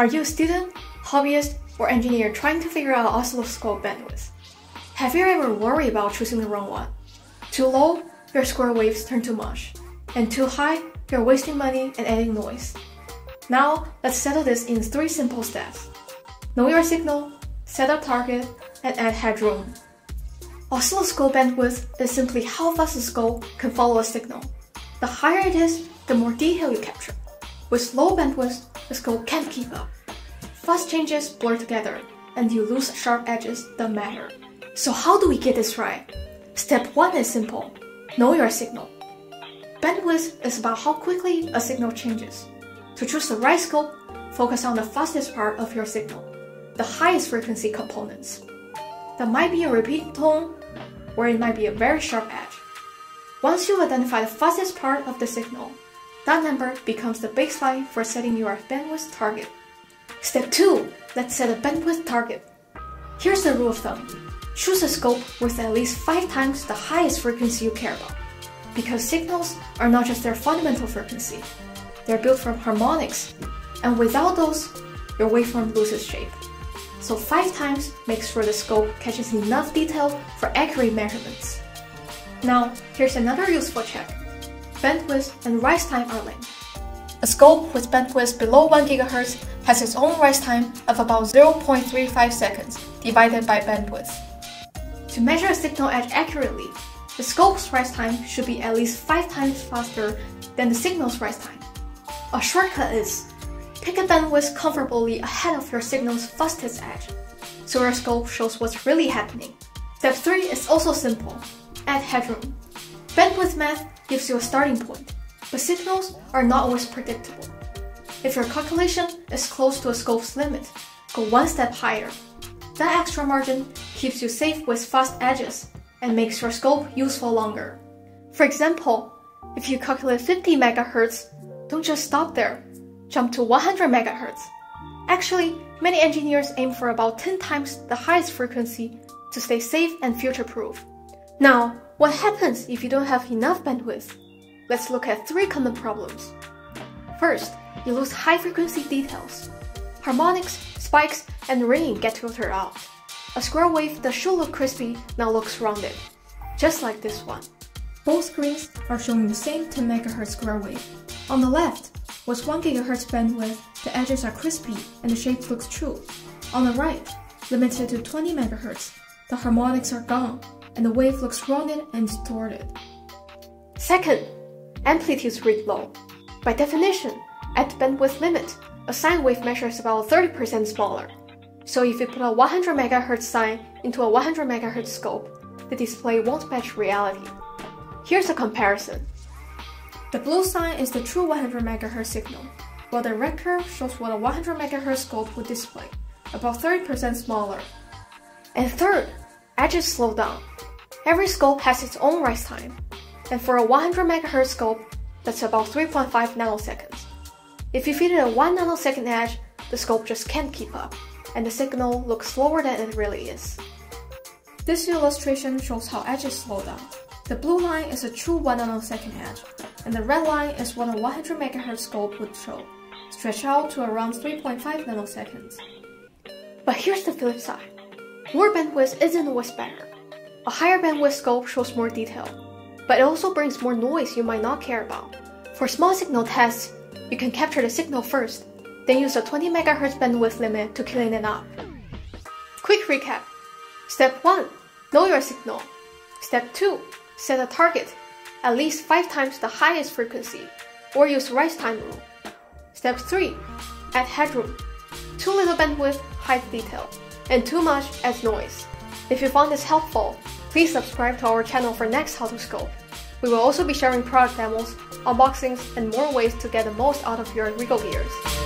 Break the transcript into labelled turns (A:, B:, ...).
A: Are you a student, hobbyist, or engineer trying to figure out oscilloscope bandwidth? Have you ever worried about choosing the wrong one? Too low, your square waves turn to mush, and too high, you're wasting money and adding noise. Now, let's settle this in three simple steps. Know your signal, set a target, and add headroom. Oscilloscope bandwidth is simply how fast the scope can follow a signal. The higher it is, the more detail you capture. With low bandwidth, the scope can't keep up. Fast changes blur together, and you lose sharp edges that matter. So how do we get this right? Step 1 is simple. Know your signal. Bandwidth is about how quickly a signal changes. To choose the right scope, focus on the fastest part of your signal, the highest frequency components. That might be a repeating tone, or it might be a very sharp edge. Once you identify the fastest part of the signal, that number becomes the baseline for setting your bandwidth target. Step 2. Let's set a bandwidth target. Here's the rule of thumb. Choose a scope with at least 5 times the highest frequency you care about. Because signals are not just their fundamental frequency, they're built from harmonics, and without those, your waveform loses shape so 5 times makes sure the scope catches enough detail for accurate measurements. Now, here's another useful check. Bandwidth and rise time are linked. A scope with bandwidth below 1 GHz has its own rise time of about 0.35 seconds divided by bandwidth. To measure a signal edge accurately, the scope's rise time should be at least 5 times faster than the signal's rise time. A shortcut is Pick a bandwidth comfortably ahead of your signal's fastest edge, so your scope shows what's really happening. Step 3 is also simple. Add headroom. Bandwidth math gives you a starting point, but signals are not always predictable. If your calculation is close to a scope's limit, go one step higher. That extra margin keeps you safe with fast edges and makes your scope useful longer. For example, if you calculate 50 MHz, don't just stop there jump to 100 MHz. Actually, many engineers aim for about 10 times the highest frequency to stay safe and future-proof. Now, what happens if you don't have enough bandwidth? Let's look at three common problems. First, you lose high-frequency details. Harmonics, spikes, and ringing get filtered out. A square wave that should look crispy now looks rounded, just like this one. Both screens are showing the same 10 MHz square wave. On the left, with 1 GHz bandwidth, the edges are crispy and the shape looks true. On the right, limited to 20 MHz, the harmonics are gone and the wave looks rounded and distorted. Second, amplitudes read low. By definition, at the bandwidth limit, a sine wave measures about 30% smaller. So if you put a 100 MHz sine into a 100 MHz scope, the display won't match reality. Here's a comparison. The blue sine is the true 100 MHz signal, while the red curve shows what a 100 MHz scope would display, about 30% smaller. And third, edges slow down. Every scope has its own rise time, and for a 100 MHz scope, that's about 3.5 nanoseconds. If you feed it a 1 nanosecond edge, the scope just can't keep up, and the signal looks slower than it really is. This illustration shows how edges slow down. The blue line is a true 1 nanosecond edge, and the red line is what a 100 MHz scope would show, stretched out to around 3.5 nanoseconds. But here's the flip side. More bandwidth isn't always better. A higher bandwidth scope shows more detail, but it also brings more noise you might not care about. For small signal tests, you can capture the signal first, then use a 20 MHz bandwidth limit to clean it up. Quick recap. Step 1. Know your signal. Step 2 Set a target, at least 5 times the highest frequency, or use rise time rule. Step 3. Add headroom. Too little bandwidth hides detail, and too much as noise. If you found this helpful, please subscribe to our channel for next how to scope. We will also be sharing product demos, unboxings, and more ways to get the most out of your RIGOL gears.